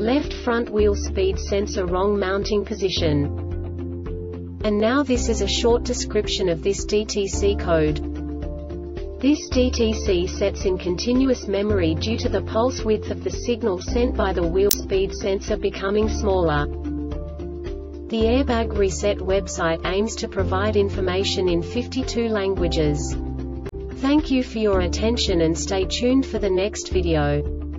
Left front wheel speed sensor wrong mounting position. And now this is a short description of this DTC code. This DTC sets in continuous memory due to the pulse width of the signal sent by the wheel speed sensor becoming smaller. The Airbag Reset website aims to provide information in 52 languages. Thank you for your attention and stay tuned for the next video.